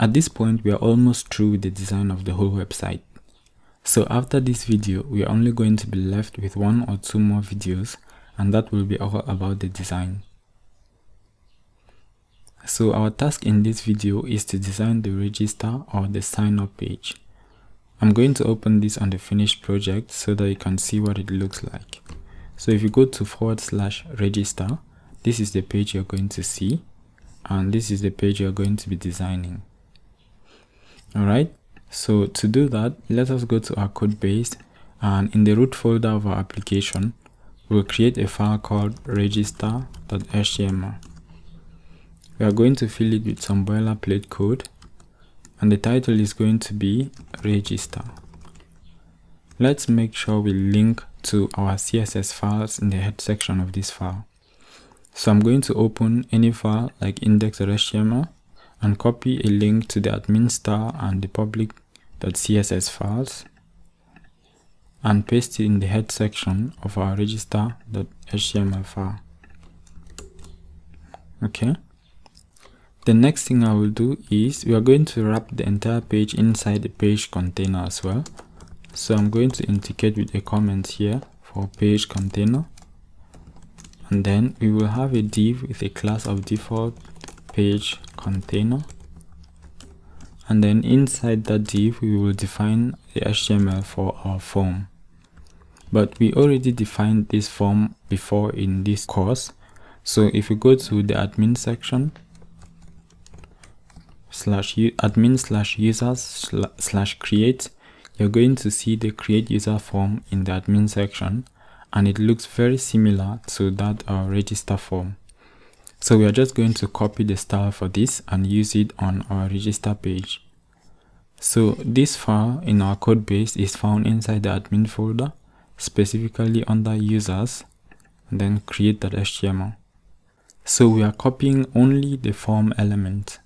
At this point, we are almost through with the design of the whole website. So after this video, we are only going to be left with one or two more videos and that will be all about the design. So our task in this video is to design the register or the sign up page. I'm going to open this on the finished project so that you can see what it looks like. So if you go to forward slash register, this is the page you're going to see and this is the page you're going to be designing. Alright, so to do that, let us go to our code base and in the root folder of our application, we'll create a file called register.html. We are going to fill it with some boilerplate code and the title is going to be register. Let's make sure we link to our CSS files in the head section of this file. So I'm going to open any file like index.html and copy a link to the admin star and the public.css files and paste it in the head section of our register.html file. Okay. The next thing I will do is we are going to wrap the entire page inside the page container as well. So I'm going to indicate with a comment here for page container. And then we will have a div with a class of default page container. And then inside that div, we will define the HTML for our form. But we already defined this form before in this course. So if you go to the admin section, slash admin slash users slash create, you're going to see the create user form in the admin section and it looks very similar to that uh, register form. So we are just going to copy the style for this and use it on our register page. So this file in our code base is found inside the admin folder, specifically under users, then create.html. So we are copying only the form element.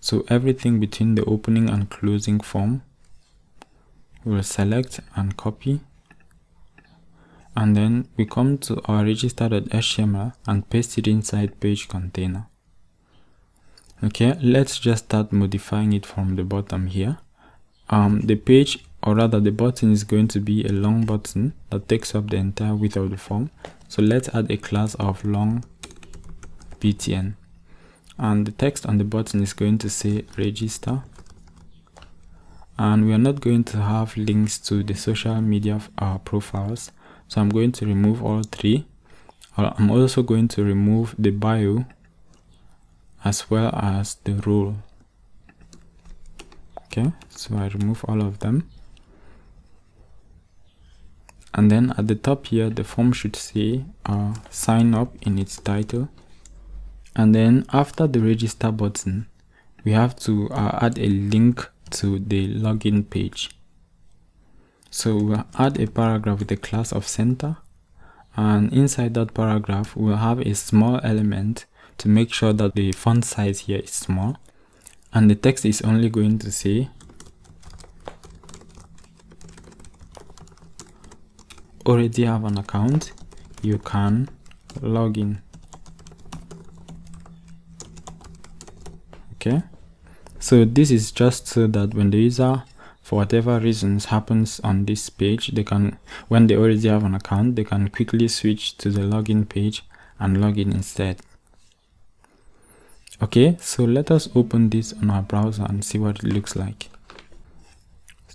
So everything between the opening and closing form, we'll select and copy. And then we come to our register.html and paste it inside page container. Okay, let's just start modifying it from the bottom here. Um, the page or rather the button is going to be a long button that takes up the entire width of the form. So let's add a class of long btn and the text on the button is going to say register and we are not going to have links to the social media uh, profiles so I'm going to remove all three. Uh, I'm also going to remove the bio as well as the role okay so I remove all of them. And then at the top here the form should say uh, sign up in its title. And then after the register button we have to uh, add a link to the login page so we'll add a paragraph with the class of center and inside that paragraph we'll have a small element to make sure that the font size here is small. And the text is only going to say already have an account. You can log in. Okay? So this is just so that when the user for whatever reasons happens on this page they can when they already have an account they can quickly switch to the login page and log in instead. Okay so let us open this on our browser and see what it looks like.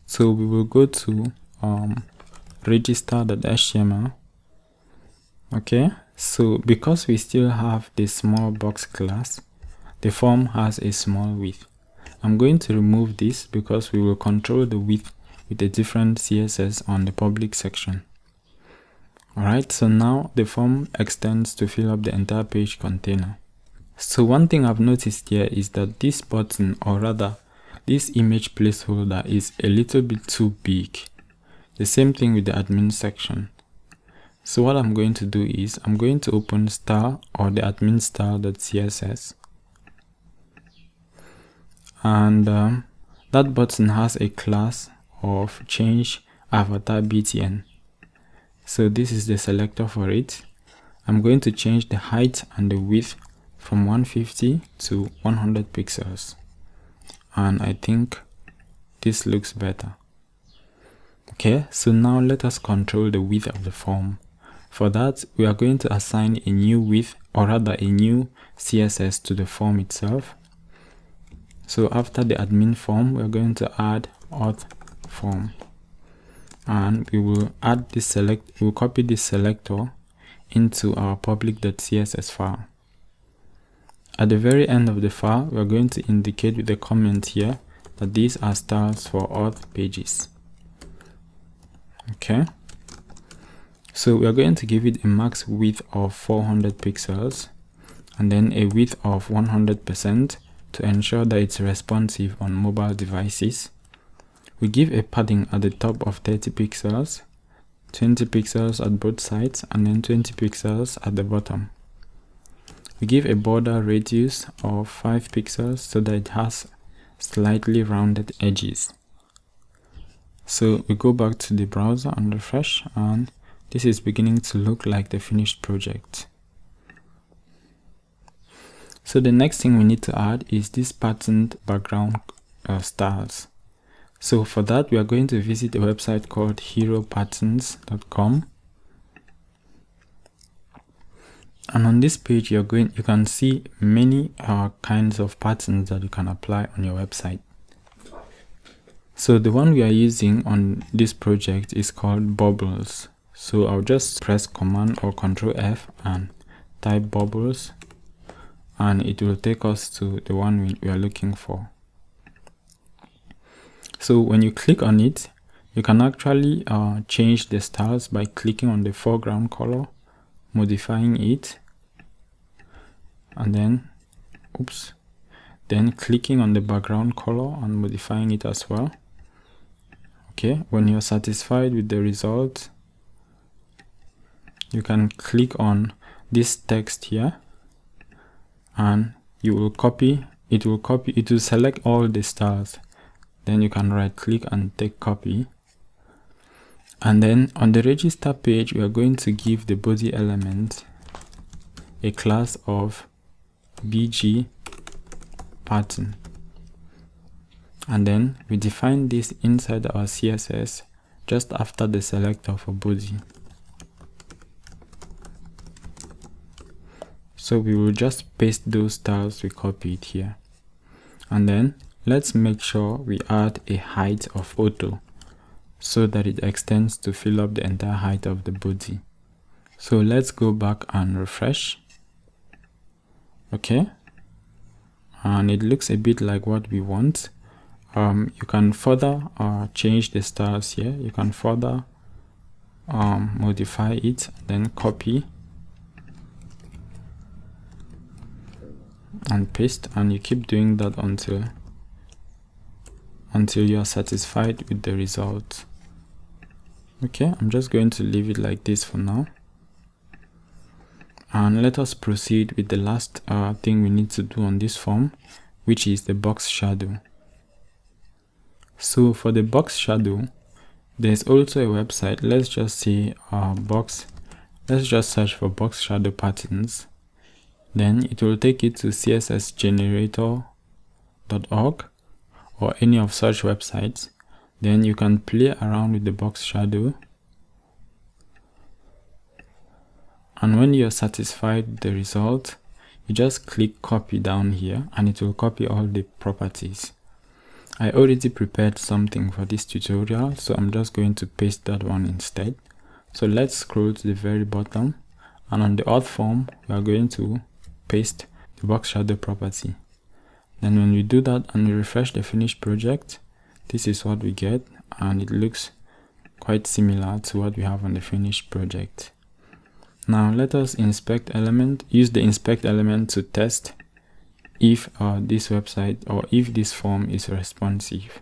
So we will go to um, register.html okay so because we still have the small box class the form has a small width. I'm going to remove this because we will control the width with a different CSS on the public section. Alright, so now the form extends to fill up the entire page container. So one thing I've noticed here is that this button or rather this image placeholder is a little bit too big. The same thing with the admin section. So what I'm going to do is I'm going to open star or the admin star.css and um, that button has a class of change avatar btn so this is the selector for it. I'm going to change the height and the width from 150 to 100 pixels. And I think this looks better. Okay so now let us control the width of the form. For that we are going to assign a new width or rather a new css to the form itself so after the admin form we're going to add auth form. And we will add this select we'll copy this selector into our public.css file. At the very end of the file we're going to indicate with a comment here that these are styles for auth pages. Okay. So we are going to give it a max width of 400 pixels and then a width of 100% to ensure that it's responsive on mobile devices we give a padding at the top of 30 pixels, 20 pixels at both sides and then 20 pixels at the bottom. We give a border radius of 5 pixels so that it has slightly rounded edges. So we go back to the browser and refresh and this is beginning to look like the finished project. So the next thing we need to add is this patterned background uh, styles. So for that, we are going to visit a website called heropatterns.com. And on this page, you're going, you can see many uh, kinds of patterns that you can apply on your website. So the one we are using on this project is called bubbles. So I'll just press command or control F and type bubbles and it will take us to the one we, are looking for. So when you click on it, you can actually uh, change the styles by clicking on the foreground color, modifying it, and then, oops, then clicking on the background color and modifying it as well. Okay, when you're satisfied with the result, you can click on this text here and you will copy, it will copy, it will select all the styles then you can right click and take copy. And then on the register page we are going to give the body element a class of bg pattern. And then we define this inside our css just after the selector for body so we will just paste those styles we copied here and then Let's make sure we add a height of auto so that it extends to fill up the entire height of the body. So let's go back and refresh. Okay. And it looks a bit like what we want. Um, you can further uh, change the styles here. You can further um, modify it, then copy and paste and you keep doing that until until you are satisfied with the result. Okay i'm just going to leave it like this for now. And let us proceed with the last uh, thing we need to do on this form which is the box shadow. So for the box shadow there's also a website. Let's just see uh, box let's just search for box shadow patterns then it will take you to cssgenerator.org or any of such websites. Then you can play around with the box shadow. And when you're satisfied with the result you just click copy down here and it will copy all the properties. I already prepared something for this tutorial so I'm just going to paste that one instead. So let's scroll to the very bottom and on the auth form we are going to paste the box shadow property. Then when we do that and we refresh the finished project this is what we get and it looks quite similar to what we have on the finished project. Now let us inspect element use the inspect element to test if uh, this website or if this form is responsive.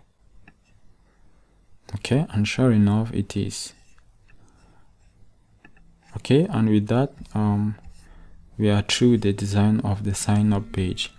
Okay and sure enough it is. Okay and with that um, we are through the design of the sign up page